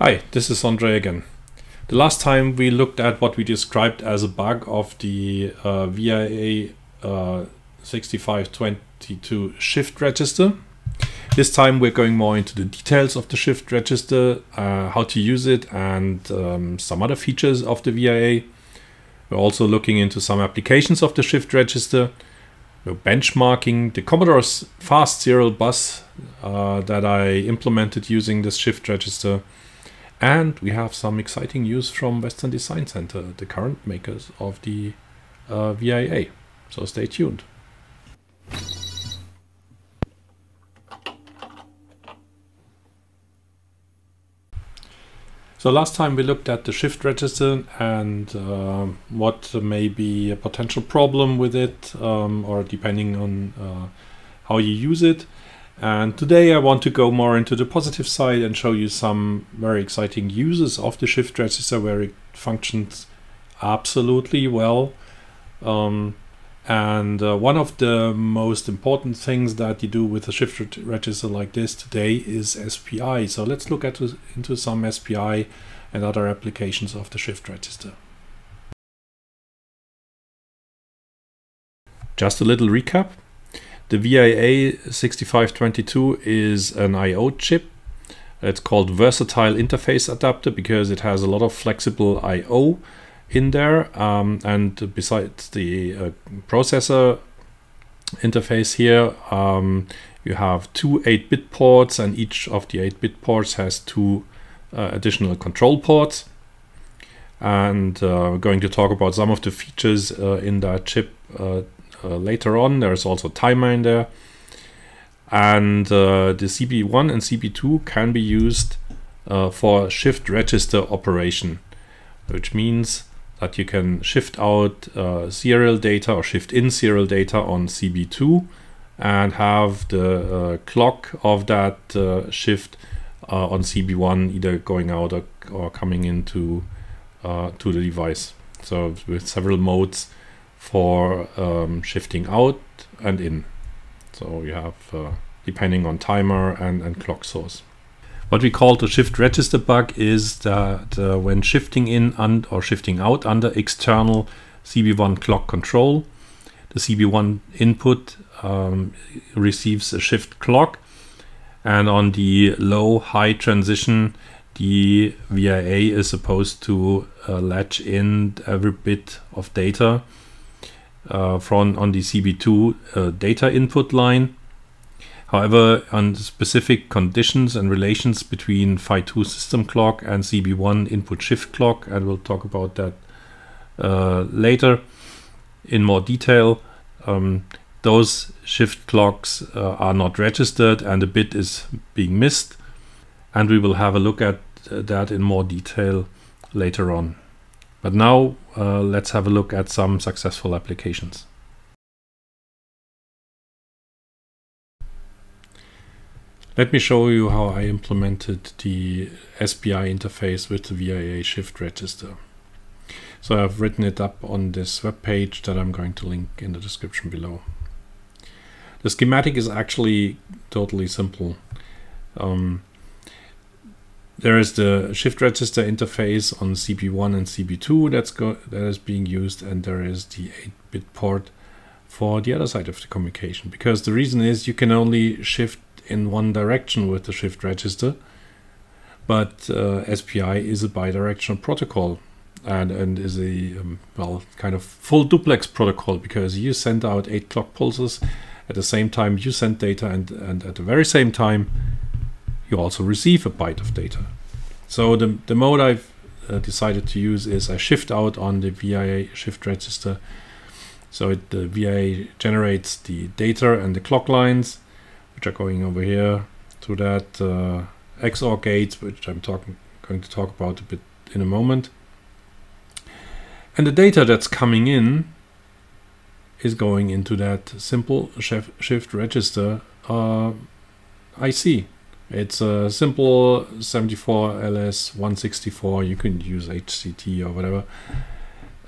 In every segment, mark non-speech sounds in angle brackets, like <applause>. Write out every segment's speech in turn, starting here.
Hi, this is Andre again. The last time we looked at what we described as a bug of the uh, VIA uh, 6522 shift register. This time we're going more into the details of the shift register, uh, how to use it and um, some other features of the VIA. We're also looking into some applications of the shift register. We're benchmarking the Commodore's fast serial bus uh, that I implemented using this shift register and we have some exciting news from Western Design Center, the current makers of the uh, VIA. So stay tuned. So last time we looked at the shift register and uh, what may be a potential problem with it um, or depending on uh, how you use it. And today I want to go more into the positive side and show you some very exciting uses of the shift register where it functions absolutely well. Um, and uh, one of the most important things that you do with a shift register like this today is SPI. So let's look at into some SPI and other applications of the shift register. Just a little recap. The VIA 6522 is an I.O. chip. It's called Versatile Interface Adapter because it has a lot of flexible I.O. in there. Um, and besides the uh, processor interface here, um, you have two 8-bit ports and each of the 8-bit ports has two uh, additional control ports. And uh, we're going to talk about some of the features uh, in that chip uh, later on. There's also timer in there. And uh, the CB1 and CB2 can be used uh, for shift register operation, which means that you can shift out serial data or shift in serial data on CB2 and have the uh, clock of that uh, shift uh, on CB1 either going out or, or coming into to the device. So with several modes for um, shifting out and in. So you have uh, depending on timer and, and clock source. What we call the shift register bug is that uh, when shifting in and or shifting out under external CB1 clock control, the CB1 input um, receives a shift clock and on the low high transition the VIA is supposed to uh, latch in every bit of data uh, from on the CB2 uh, data input line. However, on specific conditions and relations between Phi2 system clock and CB1 input shift clock, and we'll talk about that uh, later in more detail. Um, those shift clocks uh, are not registered and a bit is being missed. And we will have a look at uh, that in more detail later on. But now uh, let's have a look at some successful applications. Let me show you how I implemented the SPI interface with the VIA shift register. So I've written it up on this web page that I'm going to link in the description below. The schematic is actually totally simple. Um, there is the shift register interface on CB1 and CB2 that's that is being used, and there is the 8-bit port for the other side of the communication. Because the reason is you can only shift in one direction with the shift register, but uh, SPI is a bidirectional protocol and, and is a um, well kind of full duplex protocol because you send out eight clock pulses at the same time you send data and, and at the very same time you also receive a byte of data. So the, the mode I've uh, decided to use is I shift out on the VIA shift register. So it, the VIA generates the data and the clock lines, which are going over here to that uh, XOR gate, which I'm talking going to talk about a bit in a moment. And the data that's coming in is going into that simple shift register uh, IC. It's a simple 74LS164. You can use HCT or whatever.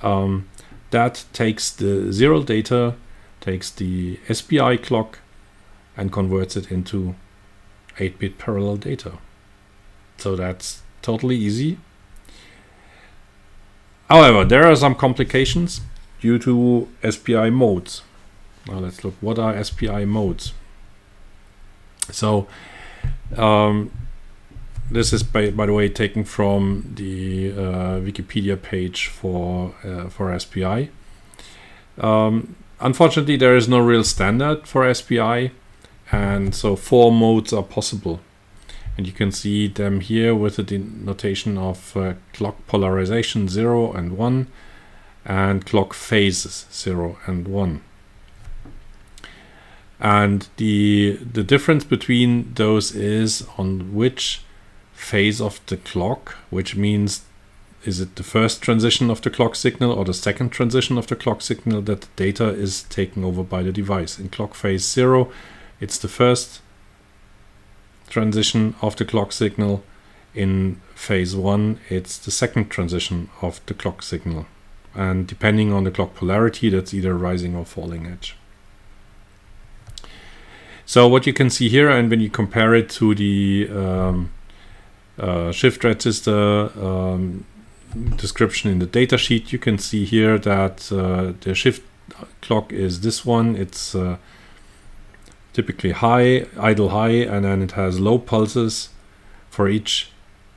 Um, that takes the zero data, takes the SPI clock, and converts it into 8-bit parallel data. So that's totally easy. However, there are some complications due to SPI modes. Now let's look, what are SPI modes? So um, this is by, by the way taken from the uh, Wikipedia page for uh, for SPI. Um, unfortunately, there is no real standard for SPI, and so four modes are possible. And you can see them here with the notation of uh, clock polarization 0 and 1 and clock phases 0 and 1. And the, the difference between those is on which phase of the clock, which means is it the first transition of the clock signal or the second transition of the clock signal that the data is taken over by the device. In clock phase 0, it's the first transition of the clock signal. In phase 1, it's the second transition of the clock signal. And depending on the clock polarity, that's either rising or falling edge. So what you can see here, and when you compare it to the um, uh, shift register um, description in the datasheet, you can see here that uh, the shift clock is this one. It's uh, typically high, idle high, and then it has low pulses for each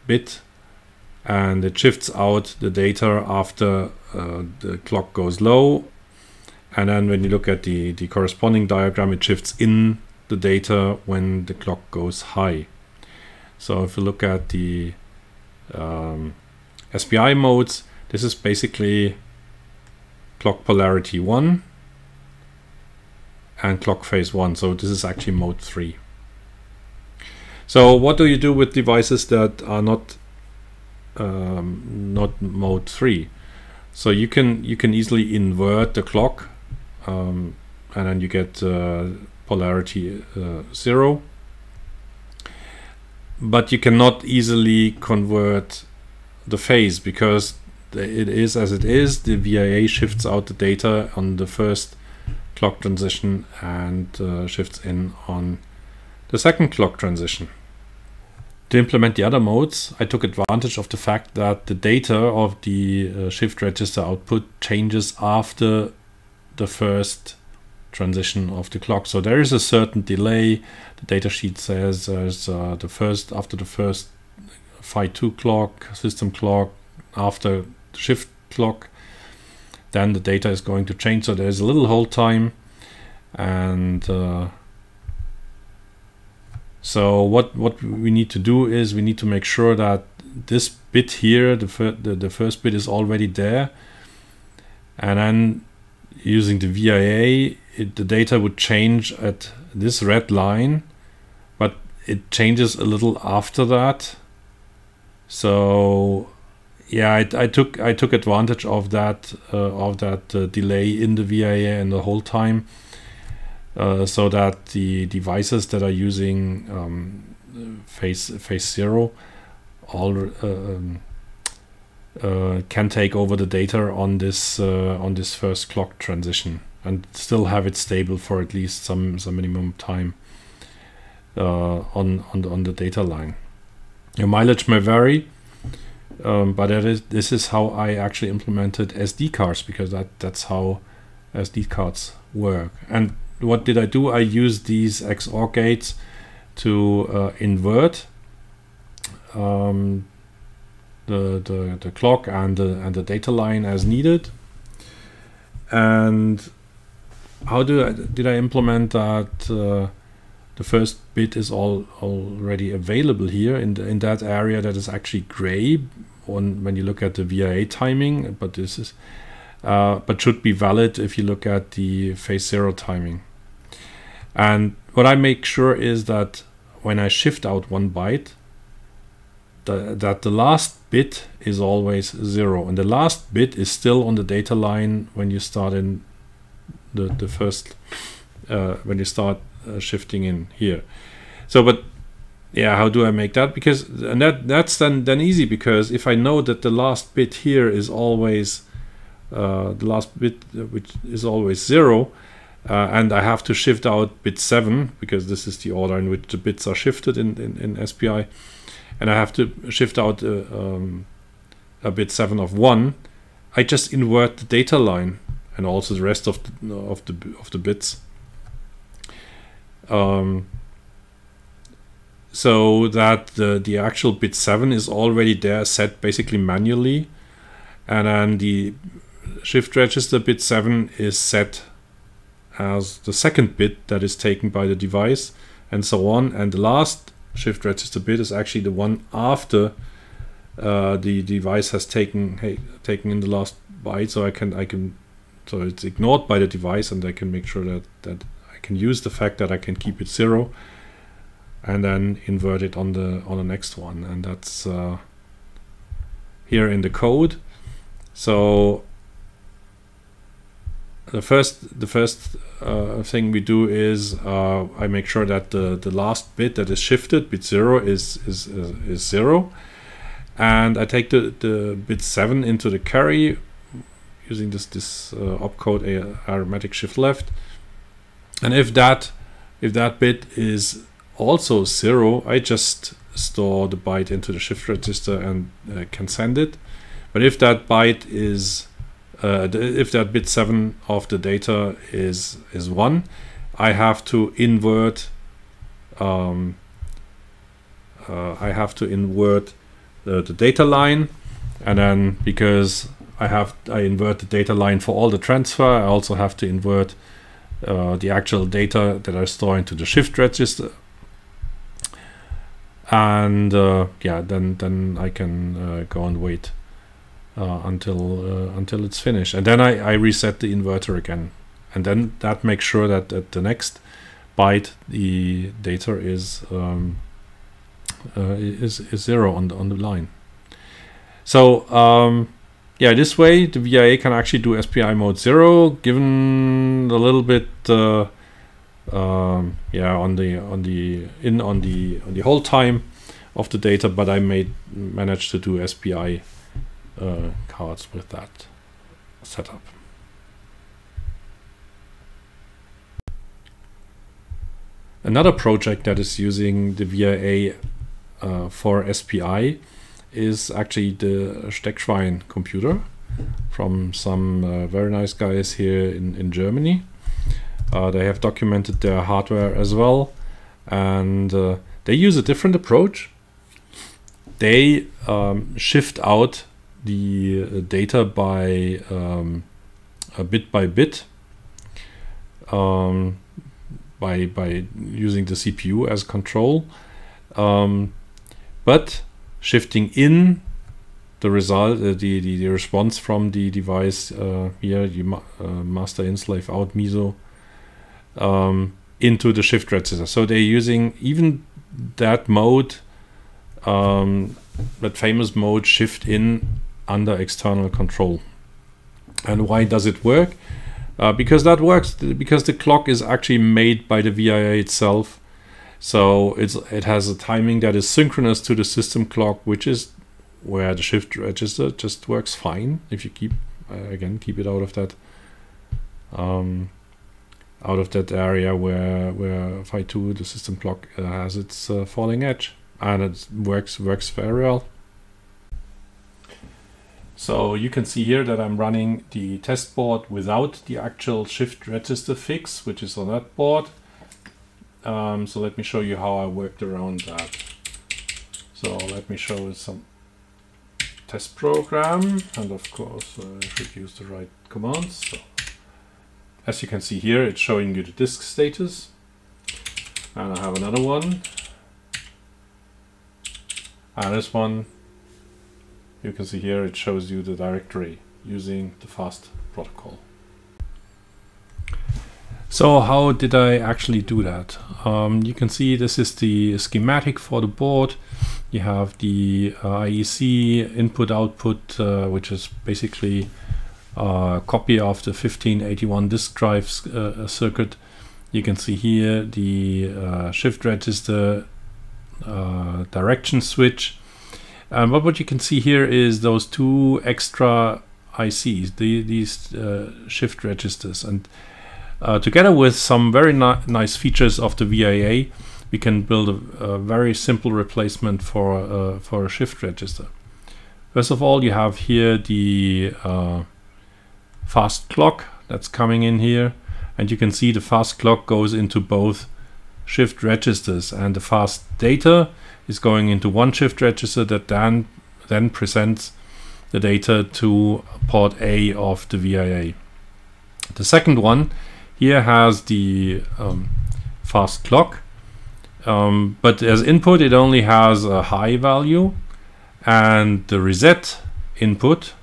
bit. And it shifts out the data after uh, the clock goes low. And then when you look at the, the corresponding diagram, it shifts in the data when the clock goes high. So if you look at the um, SPI modes, this is basically clock polarity 1 and clock phase 1. So this is actually mode 3. So what do you do with devices that are not um, not mode 3? So you can you can easily invert the clock um, and then you get uh, polarity uh, 0 but you cannot easily convert the phase because it is as it is. The VIA shifts out the data on the first clock transition and uh, shifts in on the second clock transition. To implement the other modes, I took advantage of the fact that the data of the uh, shift register output changes after the first transition of the clock. So there is a certain delay. The datasheet says there's uh, the first after the first phi 2 clock, system clock, after shift clock, then the data is going to change. So there's a little hold time and uh, so what what we need to do is we need to make sure that this bit here, the, fir the, the first bit is already there. And then using the VIA, it, the data would change at this red line, but it changes a little after that. So yeah, I, I took I took advantage of that uh, of that uh, delay in the VIA and the hold time, uh, so that the devices that are using um, phase phase zero all uh, um, uh, can take over the data on this uh, on this first clock transition and still have it stable for at least some some minimum time uh, on on the, on the data line. Your mileage may vary, um, but is, this is how I actually implemented SD cards because that that's how SD cards work. And what did I do? I used these XOR gates to uh, invert um, the, the, the clock and the, and the data line as needed. And how do I, did I implement that uh, the first bit is all already available here in, the, in that area that is actually gray on, when you look at the VIA timing, but this is uh, but should be valid if you look at the phase zero timing. And what I make sure is that when I shift out one byte, the, that the last bit is always zero and the last bit is still on the data line when you start in the, the first uh, when you start uh, shifting in here. So but yeah how do I make that? Because and that that's then then easy because if I know that the last bit here is always uh, the last bit uh, which is always zero uh, and I have to shift out bit 7 because this is the order in which the bits are shifted in, in, in SPI and I have to shift out uh, um, a bit 7 of 1, I just invert the data line and also the rest of the, of the, of the bits. Um, so that the, the actual bit 7 is already there set basically manually and then the shift register bit 7 is set as the second bit that is taken by the device and so on and the last shift register bit is actually the one after uh, the device has taken hey, taken in the last byte so I can I can so it's ignored by the device and I can make sure that that I can use the fact that I can keep it zero and then invert it on the on the next one. And that's uh, here in the code. So the first the first uh, thing we do is uh, I make sure that the the last bit that is shifted bit zero is is is, is zero. And I take the the bit seven into the carry using this this uh, opcode arithmetic shift left and if that if that bit is also zero, I just store the byte into the shift register and uh, can send it. But if that byte is, uh, if that bit 7 of the data is, is 1, I have to invert, um, uh, I have to invert the, the data line and then because I have I invert the data line for all the transfer, I also have to invert uh, the actual data that I store into the shift register. And uh, yeah then then I can uh, go and wait uh, until uh, until it's finished. And then I, I reset the inverter again. And then that makes sure that at the next byte the data is um, uh, is, is zero on the, on the line. So um, yeah this way the VIA can actually do SPI mode zero given a little bit uh, um, yeah on the on the in on the on the hold time of the data but I made managed to do SPI uh, cards with that setup. Another project that is using the VIA uh, for SPI is actually the Steckschwein computer from some uh, very nice guys here in, in Germany. Uh, they have documented their hardware as well and uh, they use a different approach. They um, shift out the uh, data by um, a bit by bit um, by by using the CPU as control, um, but shifting in the result, uh, the, the, the response from the device uh, here, ma uh, master in slave out MISO um, into the shift register. So they're using even that mode, um, that famous mode shift in under external control. And why does it work? Uh, because that works, because the clock is actually made by the VIA itself. So it's it has a timing that is synchronous to the system clock, which is where the shift register just works fine if you keep, uh, again, keep it out of that um, out of that area where where Phi2 the system clock uh, has its uh, falling edge and it works works very well. So you can see here that I'm running the test board without the actual shift register fix, which is on that board. Um, so let me show you how I worked around that. So let me show some test program and of course uh, I should use the right commands. So as you can see here, it's showing you the disk status. And I have another one. And this one, you can see here, it shows you the directory using the FAST protocol. So how did I actually do that? Um, you can see this is the schematic for the board. You have the uh, IEC input output, uh, which is basically a copy of the 1581 disk drive uh, circuit. You can see here the uh, shift register uh, direction switch. Um, but what you can see here is those two extra ICs, the, these uh, shift registers. And uh, together with some very ni nice features of the VIA, we can build a, a very simple replacement for uh, for a shift register. First of all, you have here the uh, fast clock that's coming in here, and you can see the fast clock goes into both shift registers, and the fast data is going into one shift register that then then presents the data to port A of the VIA. The second one here has the um, fast clock. Um, but as input it only has a high value. And the reset input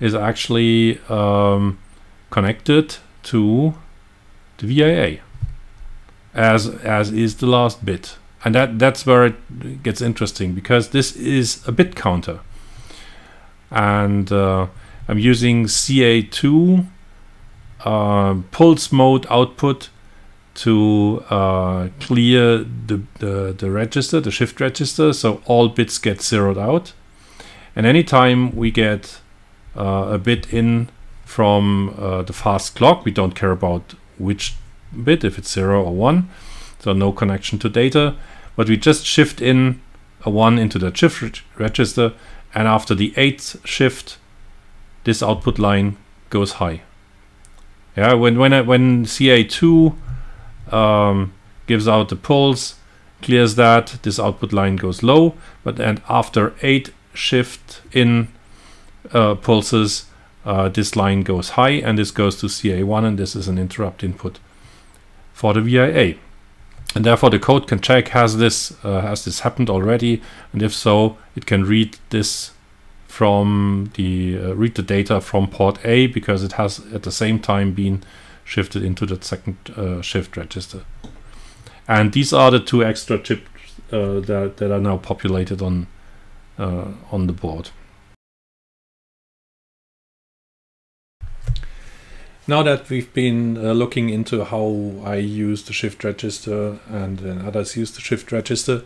is actually um, connected to the VIA as as is the last bit. And that that's where it gets interesting because this is a bit counter. And uh, I'm using CA2 uh, pulse mode output to uh, clear the, the, the register, the shift register, so all bits get zeroed out. And anytime we get uh, a bit in from uh, the fast clock, we don't care about which bit, if it's 0 or 1, so no connection to data, but we just shift in a 1 into the shift register, and after the 8th shift, this output line goes high. Yeah, when when I, when CA2 um, gives out the pulse, clears that, this output line goes low, but then after 8 shift in uh, pulses, uh, this line goes high and this goes to CA1 and this is an interrupt input for the VIA. And therefore the code can check has this uh, has this happened already and if so it can read this from the uh, read the data from port A because it has at the same time been shifted into the second uh, shift register. And these are the two extra chips uh, that, that are now populated on, uh, on the board. Now that we've been uh, looking into how I use the shift register and uh, others use the shift register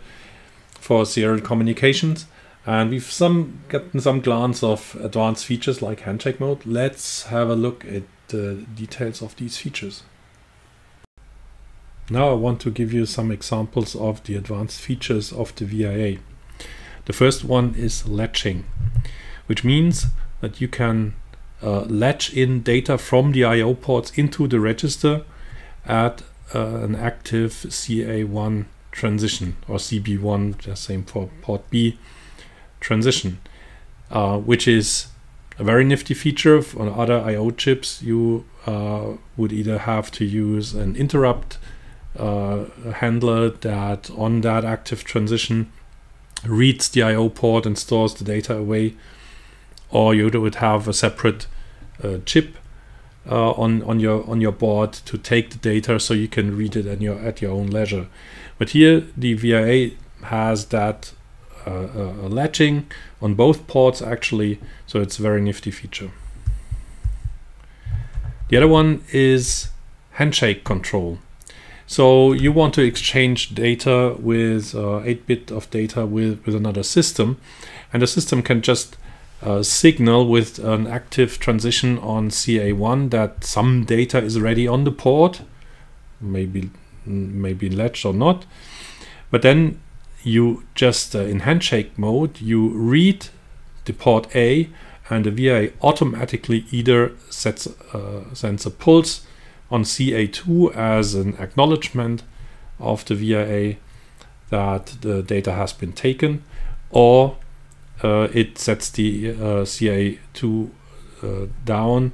for serial communications, and we've some gotten some glance of advanced features like handshake mode, let's have a look at the details of these features. Now I want to give you some examples of the advanced features of the VIA. The first one is latching, which means that you can uh, latch in data from the I.O. ports into the register at uh, an active CA1 transition or CB1, the same for port B transition, uh, which is a very nifty feature on other I/O chips. You uh, would either have to use an interrupt uh, handler that on that active transition reads the I/O port and stores the data away, or you would have a separate uh, chip uh, on on your on your board to take the data so you can read it at your at your own leisure. But here the VIA has that latching on both ports actually, so it's a very nifty feature. The other one is handshake control. So you want to exchange data with 8-bit uh, of data with, with another system, and the system can just uh, signal with an active transition on CA1 that some data is ready on the port, maybe maybe latched or not. But then you just uh, in handshake mode you read the port A and the VIA automatically either sets uh, sends a pulse on CA2 as an acknowledgement of the VIA that the data has been taken or uh, it sets the uh, CA2 uh, down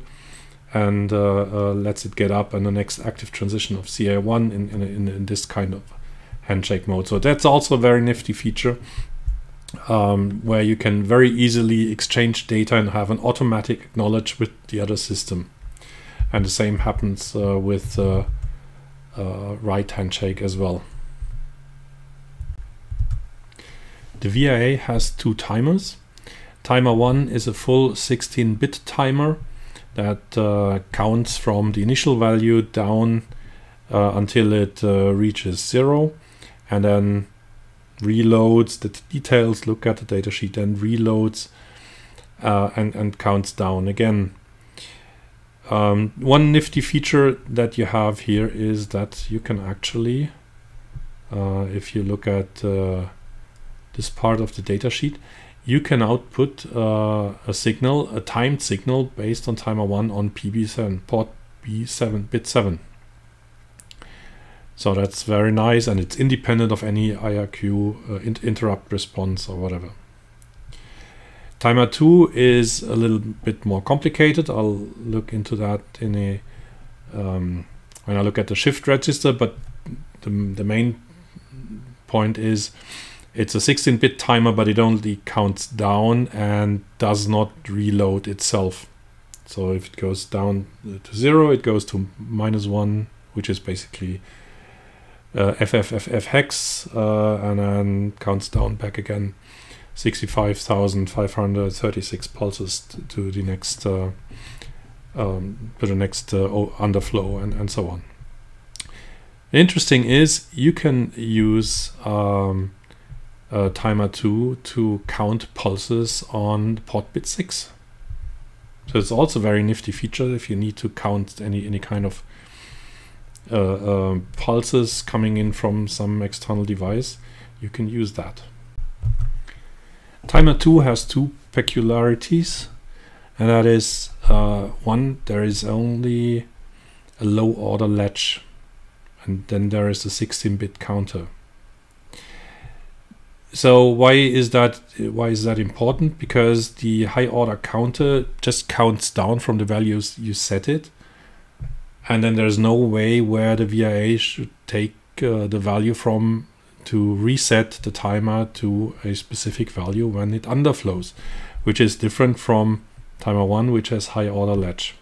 and uh, lets it get up and the next active transition of CA1 in, in, in this kind of handshake mode. So that's also a very nifty feature um, where you can very easily exchange data and have an automatic acknowledge with the other system. And the same happens uh, with uh, uh, write handshake as well. The VIA has two timers. Timer 1 is a full 16-bit timer that uh, counts from the initial value down uh, until it uh, reaches 0 and then reloads the details, look at the datasheet, then reloads uh, and, and counts down again. Um, one nifty feature that you have here is that you can actually uh, if you look at uh, this part of the datasheet, you can output uh, a signal, a timed signal based on timer 1 on PB7, port B7, bit 7. So that's very nice and it's independent of any IRQ uh, in interrupt response or whatever. Timer 2 is a little bit more complicated. I'll look into that in a um, when I look at the shift register, but the, the main point is it's a 16-bit timer, but it only counts down and does not reload itself. So if it goes down to zero, it goes to minus one, which is basically uh, FFFF hex, uh, and then counts down back again 65,536 pulses to the next uh, um, to the next uh, underflow and, and so on. Interesting is you can use um, timer 2 to count pulses on port bit 6. So it's also a very nifty feature if you need to count any, any kind of uh, uh, pulses coming in from some external device, you can use that. Timer 2 has two peculiarities and that is uh, one there is only a low order latch and then there is a 16-bit counter so why is that why is that important because the high order counter just counts down from the values you set it and then there's no way where the VIA should take uh, the value from to reset the timer to a specific value when it underflows which is different from timer 1 which has high order latch.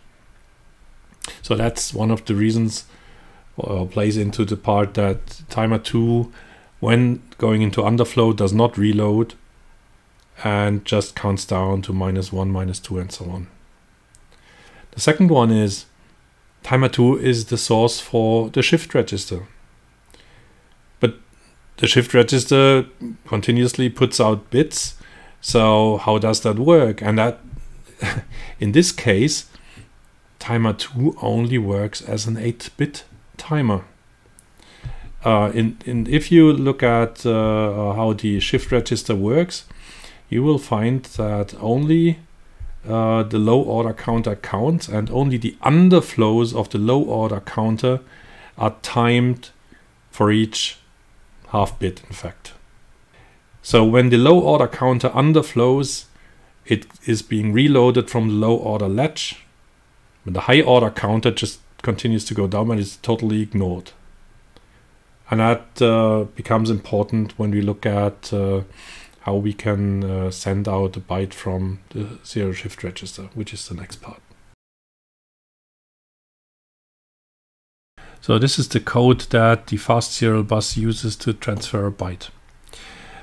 So that's one of the reasons uh, plays into the part that timer 2 when going into underflow does not reload and just counts down to minus 1 minus 2 and so on. The second one is timer 2 is the source for the shift register but the shift register continuously puts out bits so how does that work and that <laughs> in this case, timer 2 only works as an 8-bit timer. Uh, in, in, if you look at uh, how the shift register works, you will find that only uh, the low order counter counts and only the underflows of the low order counter are timed for each half bit in fact. So when the low order counter underflows, it is being reloaded from the low order latch. But the high order counter just continues to go down and is totally ignored. And that uh, becomes important when we look at uh, how we can uh, send out a byte from the serial shift register, which is the next part. So this is the code that the fast serial bus uses to transfer a byte.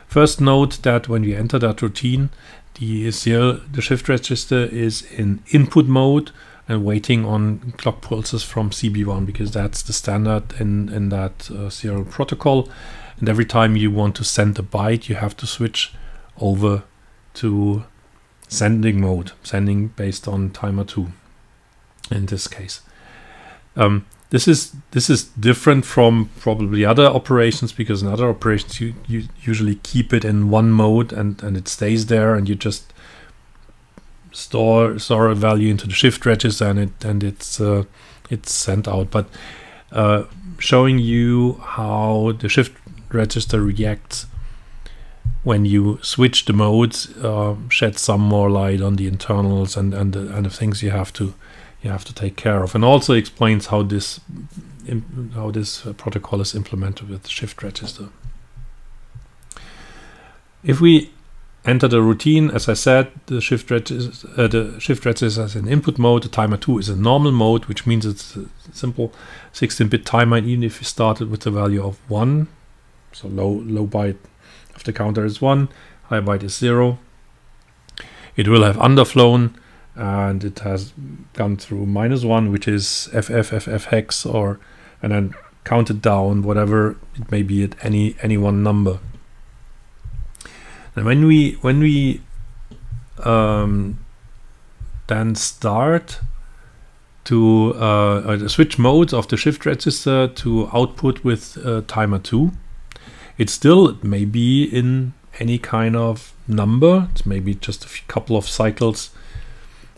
First note that when we enter that routine, the serial, the shift register is in input mode and waiting on clock pulses from CB1 because that's the standard in, in that uh, serial protocol. And every time you want to send a byte, you have to switch over to sending mode, sending based on timer 2 in this case. Um, this is this is different from probably other operations because in other operations you, you usually keep it in one mode and, and it stays there and you just store store a value into the shift register and it and it's uh, it's sent out. But uh, showing you how the shift register reacts when you switch the modes uh, sheds some more light on the internals and and the, and the things you have to you have to take care of and also explains how this how this uh, protocol is implemented with the shift register. If we enter the routine, as I said, the shift register, uh, the shift register is in input mode. The timer 2 is in normal mode, which means it's a simple 16-bit timer. Even if you started with the value of 1, so low low byte of the counter is 1, high byte is 0, it will have underflown and it has gone through minus one, which is FFFF hex, or and then counted down whatever it may be at any any one number. And when we when we um, then start to uh, uh, switch modes of the shift register to output with uh, timer 2 It still it may be in any kind of number. It's maybe just a few, couple of cycles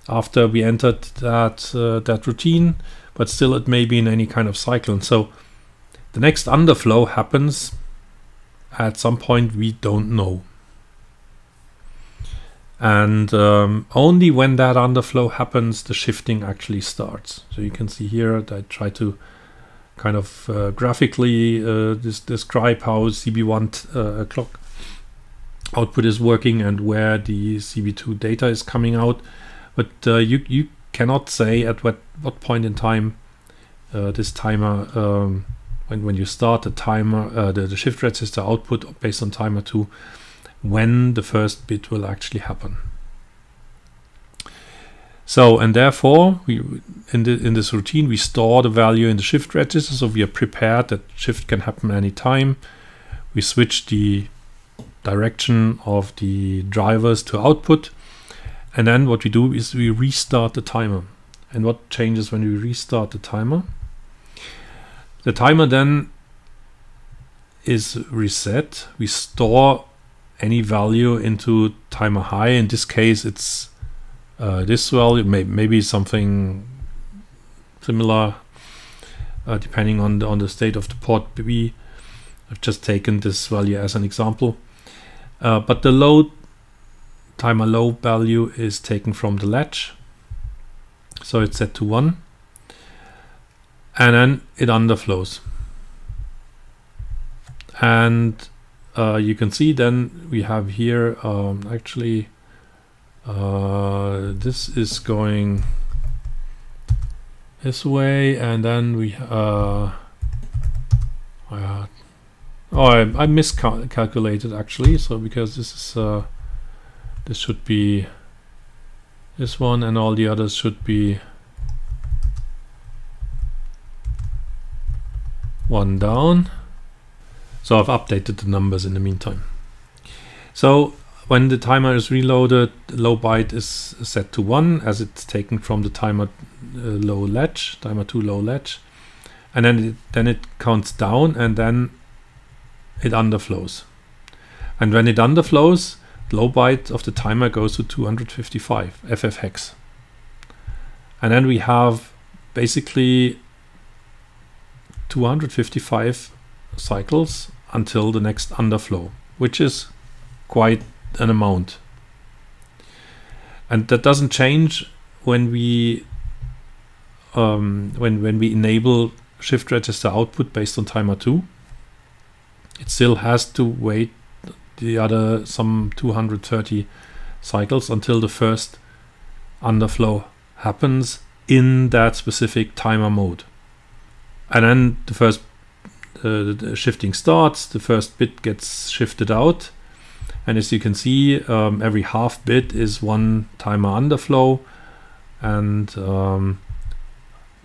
after we entered that uh, that routine, but still it may be in any kind of cycle. And so the next underflow happens at some point we don't know. And um, only when that underflow happens, the shifting actually starts. So you can see here that I try to kind of uh, graphically uh, describe how CB1 uh, clock output is working and where the CB2 data is coming out. But uh, you, you cannot say at what, what point in time this timer um, when, when you start the timer, the, the shift register output based on timer 2, when the first bit will actually happen. So, and therefore, we in, the, in this routine, we store the value in the shift register, so we are prepared that shift can happen anytime. We switch the direction of the drivers to output, and then what we do is we restart the timer. And what changes when we restart the timer? The timer then is reset. We store any value into timer high. In this case, it's uh, this value, may, maybe something similar, uh, depending on the, on the state of the port B. I've just taken this value as an example. Uh, but the low timer low value is taken from the latch. So it's set to 1 and then it underflows and uh, you can see then we have here um, actually uh, this is going this way and then we uh, oh I, I miscalculated actually so because this is uh, this should be this one and all the others should be one down. So I've updated the numbers in the meantime. So when the timer is reloaded, low byte is set to 1 as it's taken from the timer uh, low latch, timer 2 low latch. And then it, then it counts down and then it underflows. And when it underflows, low byte of the timer goes to 255 FF hex. And then we have basically 255 cycles until the next underflow, which is quite an amount. And that doesn't change when we um, when when we enable shift register output based on timer 2. It still has to wait the other some 230 cycles until the first underflow happens in that specific timer mode and then the first uh, the shifting starts the first bit gets shifted out and as you can see um, every half bit is one timer underflow and um,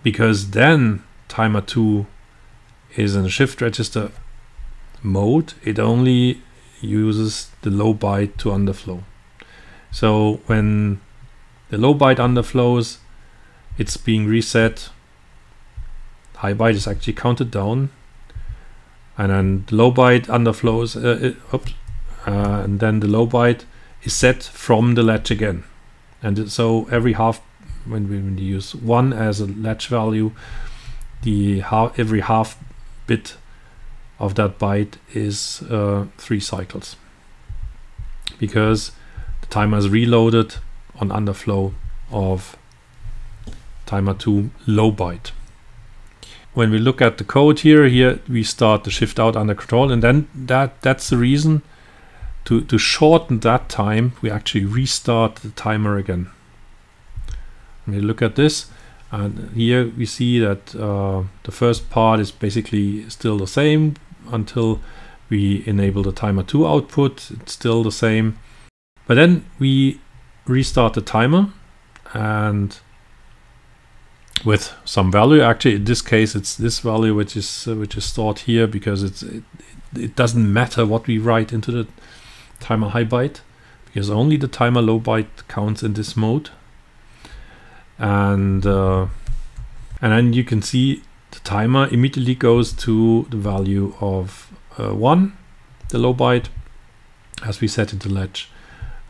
because then timer 2 is in shift register mode it only uses the low byte to underflow. So when the low byte underflows it's being reset. High byte is actually counted down. And then the low byte underflows uh, it, oops, uh, and then the low byte is set from the latch again. And so every half when we, use one as a latch value the half every half bit of that byte is uh, three cycles. Because the timer is reloaded on underflow of timer 2 low byte. When we look at the code here, here we start the shift out under control, and then that that's the reason to, to shorten that time, we actually restart the timer again. We look at this, and here we see that uh, the first part is basically still the same until we enable the timer 2 output, it's still the same. But then we restart the timer and with some value. Actually, in this case, it's this value which is uh, which is stored here because it's it, it, doesn't matter what we write into the timer high byte because only the timer low byte counts in this mode. And uh, and then you can see the timer immediately goes to the value of uh, one the low byte as we set it to latch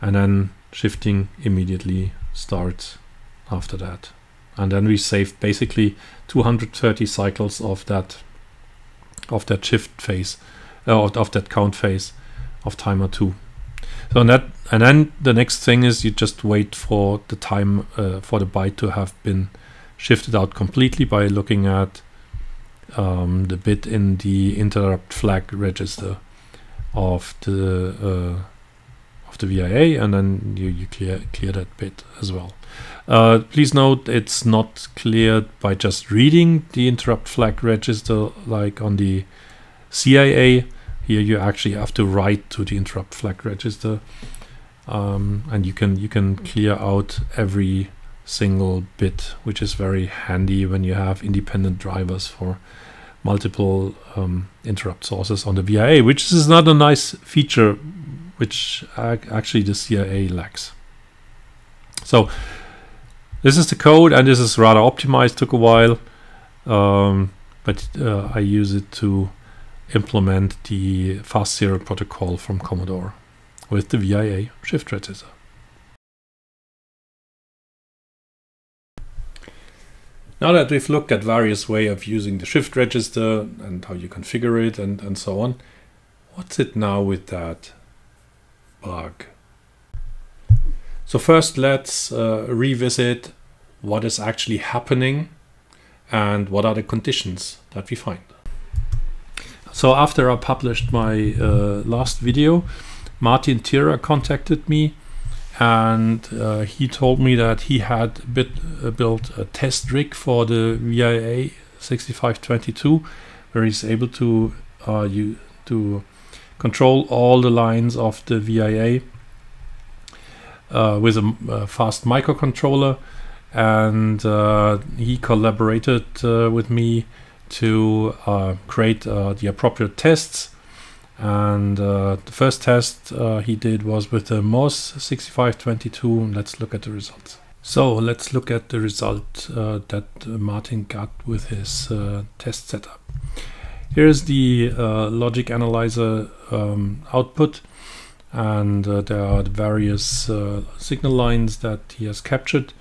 and then shifting immediately starts after that and then we save basically 230 cycles of that of that shift phase uh, of that count phase of timer 2 so that and then the next thing is you just wait for the time uh, for the byte to have been shifted out completely by looking at um, the bit in the interrupt flag register of the uh, of the VIA and then you, you clear clear that bit as well. Uh, please note it's not cleared by just reading the interrupt flag register like on the CIA. Here you actually have to write to the interrupt flag register um, and you can you can clear out every single bit which is very handy when you have independent drivers for multiple um, interrupt sources on the VIA, which is not a nice feature which actually the CIA lacks. So this is the code and this is rather optimized, took a while, um, but uh, I use it to implement the fast serial protocol from Commodore with the VIA shift register. Now that we've looked at various way of using the shift register and how you configure it and, and so on, what's it now with that bug? So first let's uh, revisit what is actually happening and what are the conditions that we find. So after I published my uh, last video, Martin Thierer contacted me and uh, he told me that he had bit, uh, built a test rig for the VIA 6522 where he's able to uh, you to control all the lines of the VIA uh, with a, a, fast microcontroller. And uh, he collaborated uh, with me to create the appropriate tests and uh, the first test uh, he did was with the MOS 6522. Let's look at the results. So let's look at the result uh, that Martin got with his uh, test setup. Here's the uh, logic analyzer um, output and uh, there are the various signal lines that he has captured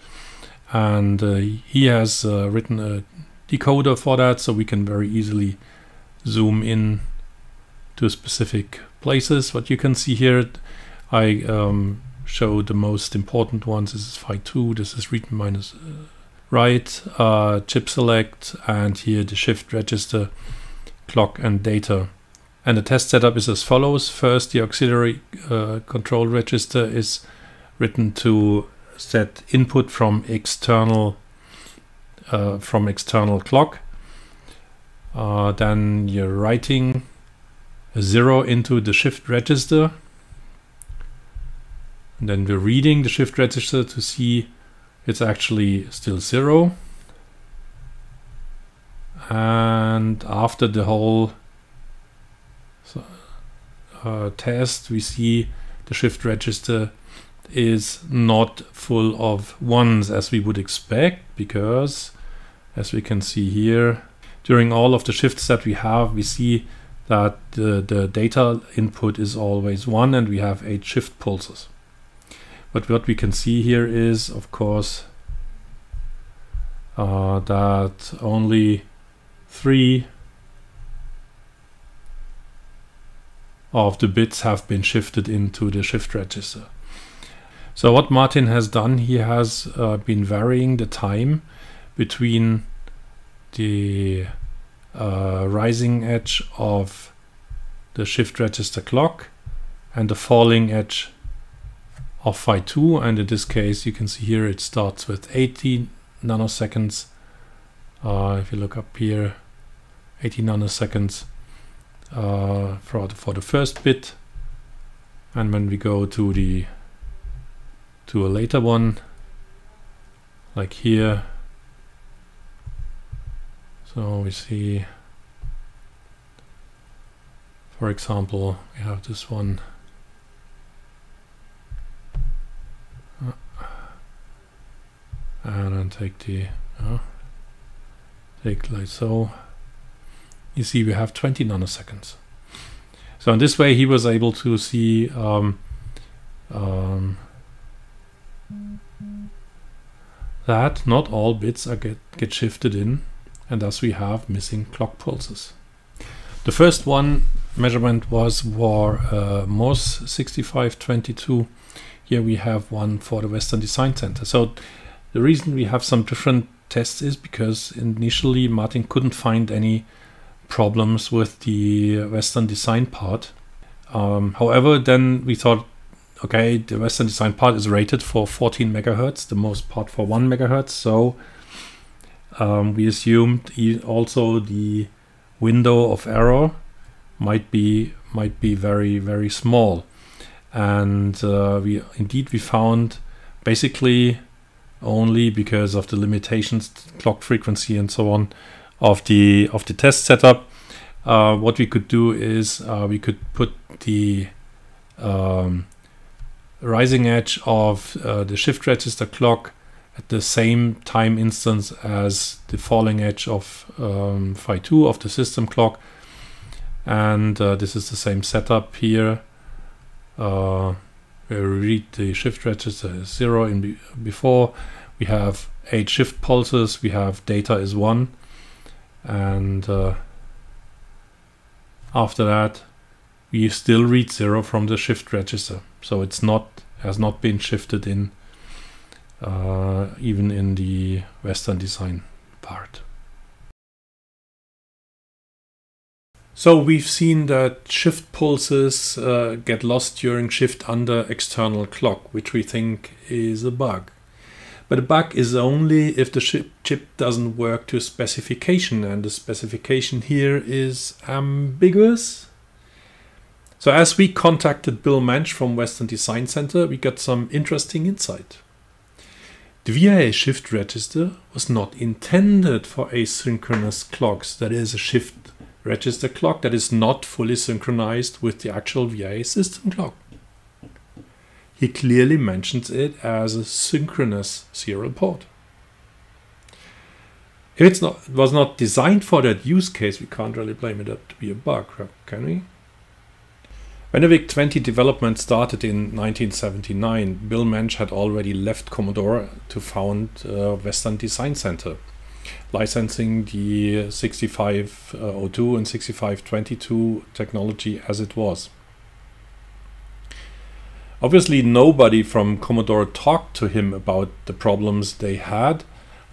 and he has written a decoder for that so we can very easily zoom in to specific places. What you can see here, I um, show the most important ones. This is phi 2, this is read minus uh, write, uh, chip select, and here the shift register, clock and data. And the test setup is as follows. First, the auxiliary uh, control register is written to set input from external uh, from external clock. Uh, then you're writing a zero into the shift register. And then we're reading the shift register to see it's actually still zero. And after the whole uh, test, we see the shift register is not full of ones as we would expect because as we can see here during all of the shifts that we have we see that the, the data input is always one and we have eight shift pulses. But what we can see here is, of course, uh, that only three of the bits have been shifted into the shift register. So what Martin has done, he has uh, been varying the time between the uh, rising edge of the shift register clock and the falling edge of phi 2 and in this case you can see here it starts with 80 nanoseconds. Uh, if you look up here 80 nanoseconds uh, for, the, for the first bit. And when we go to the to a later one like here so we see, for example, we have this one. and then take the uh, take like so. You see we have 20 nanoseconds. So in this way, he was able to see um, um, that not all bits are get, get shifted in, and thus we have missing clock pulses. The first one measurement was for uh, MOS 6522. Here we have one for the Western Design Center. So the reason we have some different tests is because initially Martin couldn't find any problems with the Western Design part. Um, however, then we thought, okay, the Western Design part is rated for 14 megahertz, the MOS part for 1 megahertz. So um, we assumed also the window of error might be might be very very small. And uh, we indeed we found basically only because of the limitations clock frequency and so on of the of the test setup. Uh, what we could do is uh, we could put the um, rising edge of uh, the shift register clock at the same time instance as the falling edge of um, phi 2 of the system clock. And uh, this is the same setup here. Uh, we read the shift register is 0 in be before. We have 8 shift pulses. We have data is 1 and uh, after that we still read 0 from the shift register. So it's not has not been shifted in uh, even in the Western design part. So we've seen that shift pulses uh, get lost during shift under external clock, which we think is a bug. But a bug is only if the chip doesn't work to specification, and the specification here is ambiguous. So as we contacted Bill Mensch from Western Design Center, we got some interesting insight. The VIA shift register was not intended for asynchronous clocks, that is, a shift register clock that is not fully synchronized with the actual VIA system clock. He clearly mentions it as a synchronous serial port. If it's not, it was not designed for that use case, we can't really blame it up to be a bug, can we? When the VIC-20 development started in 1979, Bill Mensch had already left Commodore to found uh, Western Design Center, licensing the 6502 and 6522 technology as it was. Obviously, nobody from Commodore talked to him about the problems they had,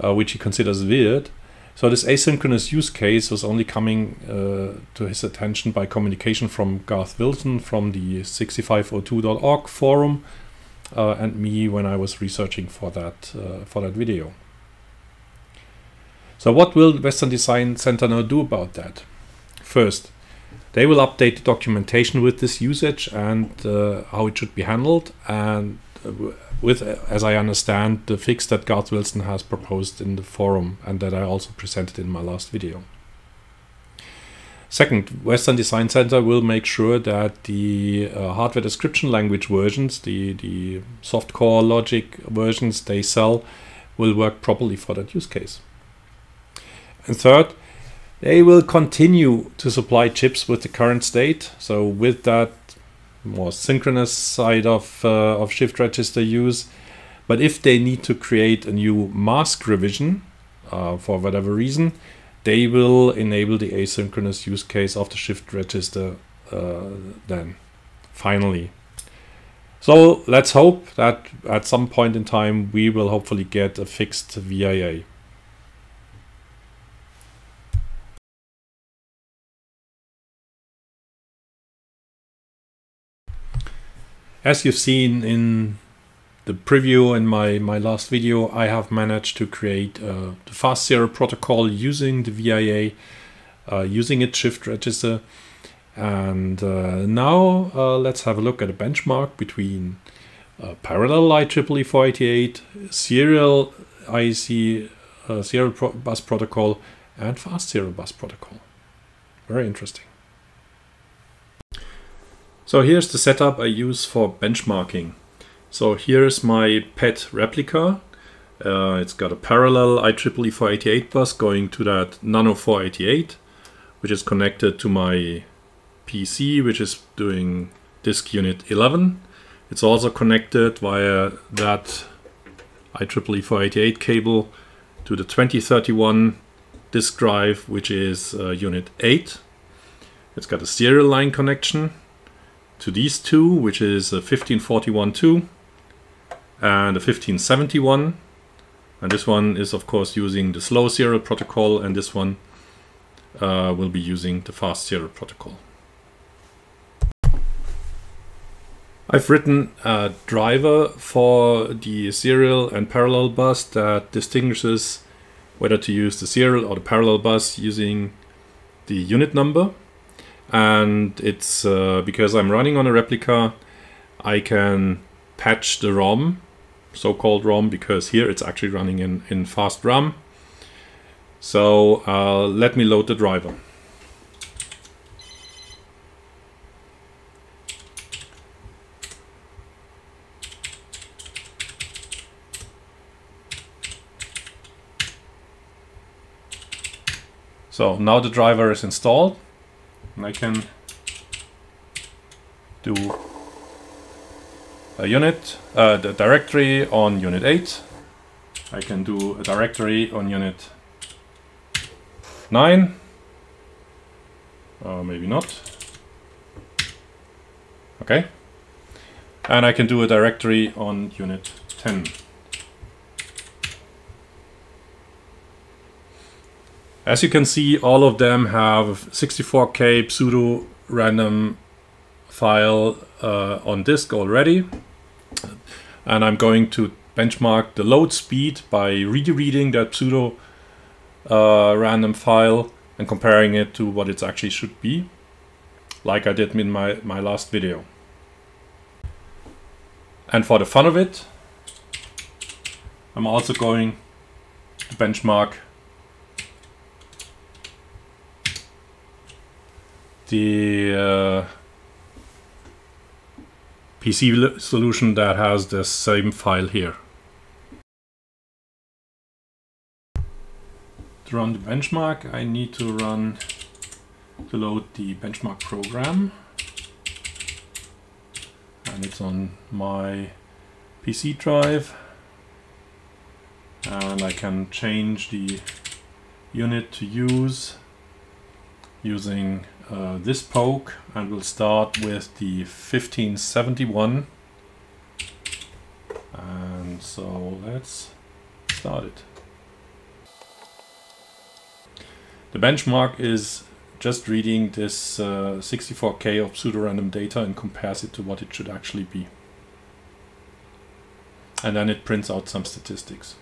uh, which he considers weird, so this asynchronous use case was only coming uh, to his attention by communication from Garth Wilson from the 6502.org forum uh, and me when I was researching for that uh, for that video. So what will Western Design Center now do about that? First, they will update the documentation with this usage and uh, how it should be handled and with, as I understand, the fix that Garth Wilson has proposed in the forum and that I also presented in my last video. Second, Western Design Center will make sure that the uh, hardware description language versions, the, the soft core logic versions they sell, will work properly for that use case. And third, they will continue to supply chips with the current state. So with that more synchronous side of, uh, of shift register use. But if they need to create a new mask revision uh, for whatever reason, they will enable the asynchronous use case of the shift register uh, then, finally. So let's hope that at some point in time we will hopefully get a fixed VIA. As you've seen in the preview in my, my last video, I have managed to create uh, the fast serial protocol using the VIA, uh, using its shift register. And uh, now uh, let's have a look at a benchmark between uh, parallel IEEE 488, serial IEC, uh, serial pro bus protocol, and fast serial bus protocol. Very interesting. So here's the setup I use for benchmarking. So here's my PET replica. Uh, it's got a parallel IEEE 488 bus going to that Nano 488, which is connected to my PC, which is doing disk unit 11. It's also connected via that IEEE 488 cable to the 2031 disk drive, which is uh, unit 8. It's got a serial line connection to these two, which is a 1541-2 and a 1571. And this one is of course using the slow serial protocol and this one uh, will be using the fast serial protocol. I've written a driver for the serial and parallel bus that distinguishes whether to use the serial or the parallel bus using the unit number. And it's uh, because I'm running on a replica, I can patch the ROM, so-called ROM, because here it's actually running in, in fast RAM. So uh, let me load the driver. So now the driver is installed and I can do a unit, uh, the directory on unit 8. I can do a directory on unit 9. Uh, maybe not. Okay. And I can do a directory on unit 10. As you can see, all of them have 64K pseudo random file uh, on disk already. And I'm going to benchmark the load speed by reading that pseudo uh, random file and comparing it to what it actually should be, like I did in my, my last video. And for the fun of it, I'm also going to benchmark the uh, PC solution that has the same file here. To run the benchmark, I need to run to load the benchmark program. And it's on my PC drive. And I can change the unit to use using uh, this poke and we'll start with the 1571 and so let's start it. The benchmark is just reading this uh, 64k of pseudo-random data and compares it to what it should actually be. And then it prints out some statistics.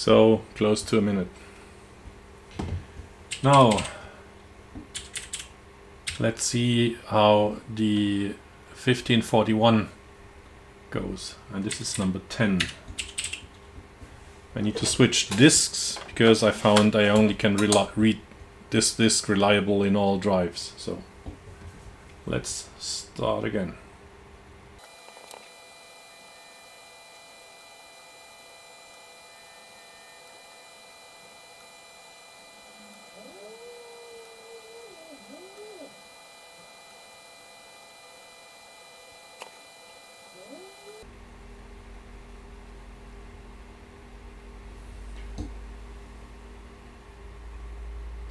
So close to a minute. Now, let's see how the 1541 goes. And this is number 10. I need to switch disks because I found I only can read this disk reliable in all drives. So let's start again.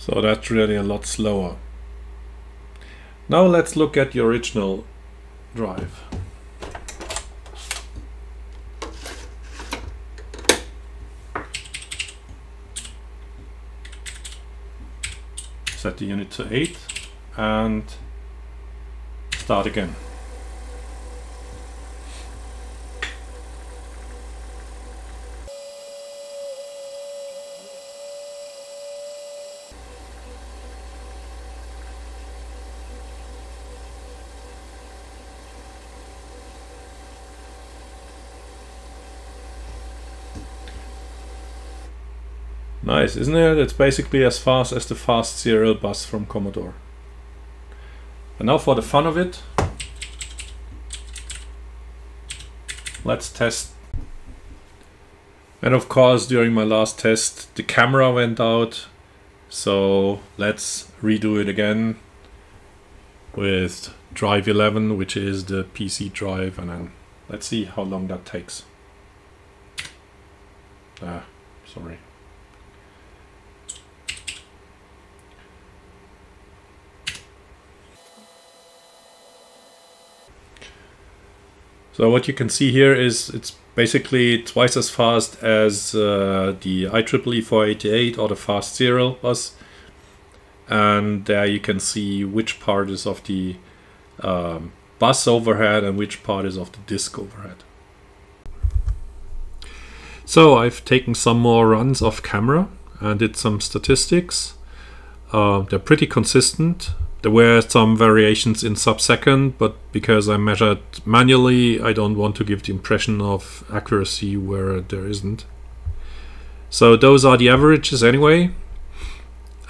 So that's really a lot slower. Now let's look at the original drive. Set the unit to 8 and start again. Nice, isn't it? It's basically as fast as the fast serial bus from Commodore. And now for the fun of it, let's test. And of course, during my last test, the camera went out. So let's redo it again with drive 11, which is the PC drive. And then let's see how long that takes. Ah, sorry. So what you can see here is it's basically twice as fast as uh, the IEEE 488 or the fast serial bus. And there you can see which part is of the um, bus overhead and which part is of the disk overhead. So I've taken some more runs off camera and did some statistics. Uh, they're pretty consistent there were some variations in sub-second, but because I measured manually, I don't want to give the impression of accuracy where there isn't. So those are the averages anyway.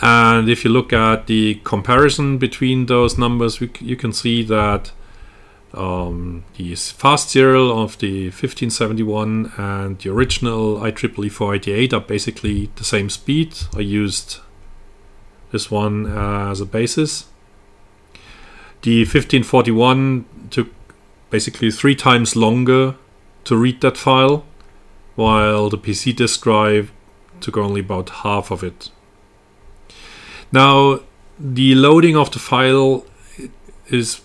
And if you look at the comparison between those numbers, you can see that um, the fast serial of the 1571 and the original IEEE 488 are basically the same speed. I used this one as a basis. The 1541 took basically three times longer to read that file, while the PC disk drive took only about half of it. Now, the loading of the file is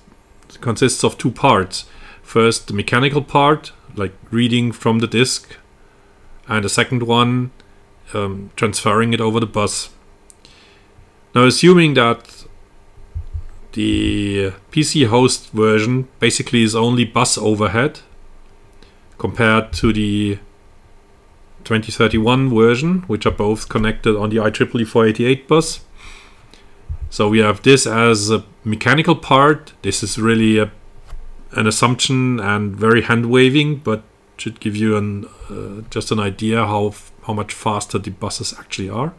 consists of two parts. First, the mechanical part, like reading from the disk, and the second one, um, transferring it over the bus. Now, assuming that the PC host version basically is only bus overhead compared to the 2031 version, which are both connected on the IEEE 488 bus. So we have this as a mechanical part. This is really a, an assumption and very hand waving, but should give you an uh, just an idea how how much faster the buses actually are.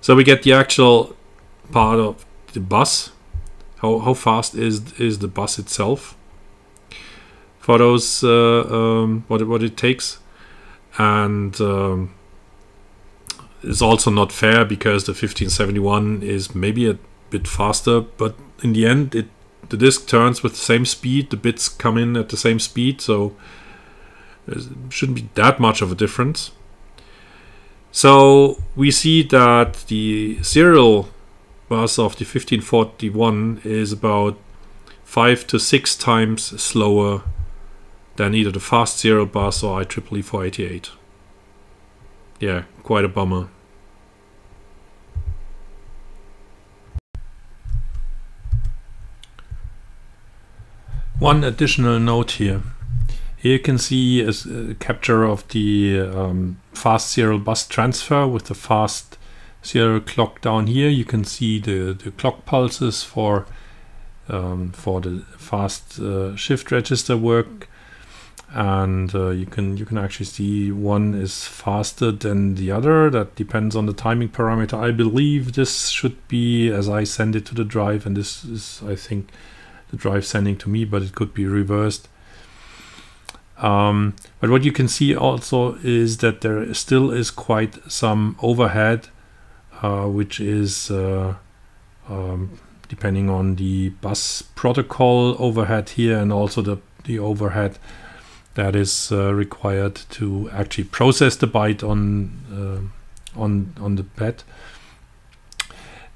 So we get the actual part of the bus. How, how fast is is the bus itself? For those uh, um, what, what it takes. And um, it's also not fair because the 1571 is maybe a bit faster but in the end it the disk turns with the same speed the bits come in at the same speed so it shouldn't be that much of a difference. So we see that the serial bus of the 1541 is about five to six times slower than either the fast serial bus or IEEE 488. Yeah, quite a bummer. One additional note here. Here you can see a, capture of the um, fast serial bus transfer with the fast serial clock down here. You can see the, the clock pulses for um, for the fast uh, shift register work. And uh, you can you can actually see one is faster than the other. That depends on the timing parameter. I believe this should be as I send it to the drive and this is I think the drive sending to me but it could be reversed. Um, but what you can see also is that there still is quite some overhead which is uh, um, depending on the bus protocol overhead here and also the, the overhead that is uh, required to actually process the byte on on on the bed.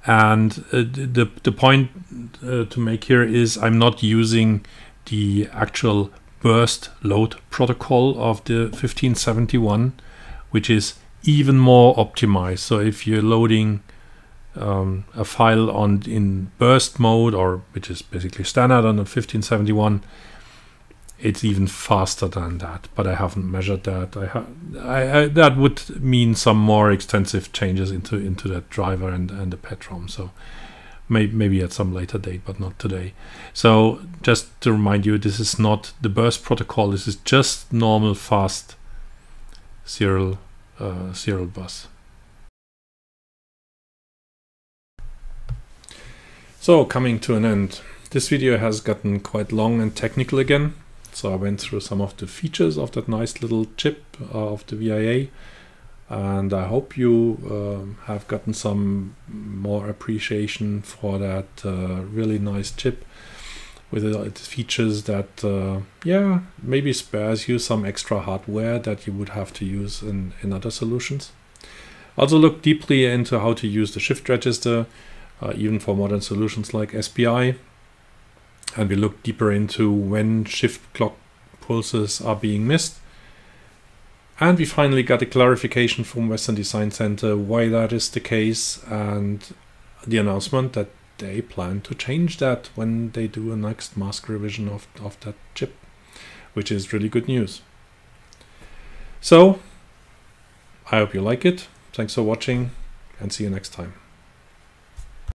And uh, the the point uh, to make here is I'm not using the actual burst load protocol of the 1571, which is even more optimized. So if you're loading um, a file on in burst mode, or which is basically standard on the 1571, it's even faster than that. But I haven't measured that. I, I, I that would mean some more extensive changes into into that driver and and the PETROM. So maybe at some later date, but not today. So just to remind you, this is not the burst protocol. This is just normal fast serial serial bus. So coming to an end. This video has gotten quite long and technical again. So I went through some of the features of that nice little chip uh, of the VIA and I hope you um, have gotten some more appreciation for that uh, really nice chip with its features that uh, yeah maybe spares you some extra hardware that you would have to use in, in other solutions. Also look deeply into how to use the shift register uh, even for modern solutions like SPI and we look deeper into when shift clock pulses are being missed and we finally got a clarification from Western Design Center why that is the case and the announcement that they plan to change that when they do a next mask revision of, of that chip, which is really good news. So, I hope you like it. Thanks for watching and see you next time.